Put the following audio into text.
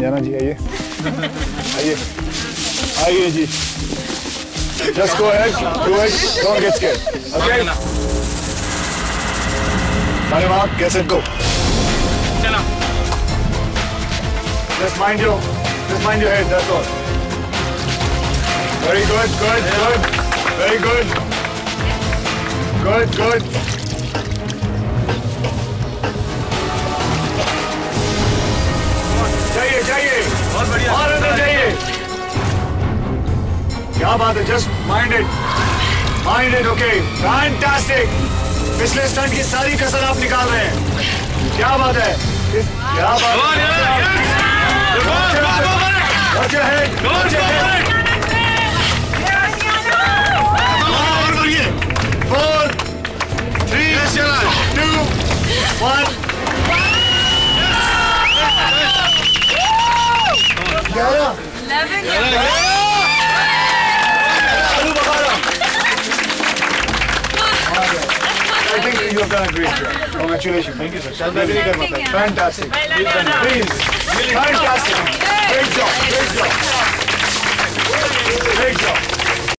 जाना जी आइए आइए आइए जी Just go ahead, do it, don't get scared. Okay? Time out, get set, go. चलो Just mind your, just mind your head, that's all. Very good, good, good. Very good. Good, good. बहुत बढ़िया। और अंदर जाइए क्या बात है just mind it mind it okay fantastic पिछले स्टंट की सारी कसर आप निकाल रहे हैं। क्या बात है। इस- क्या बात है। yeah, yeah. Go on, Congratulations. Thank you, sir. Fantastic. Please. Fantastic.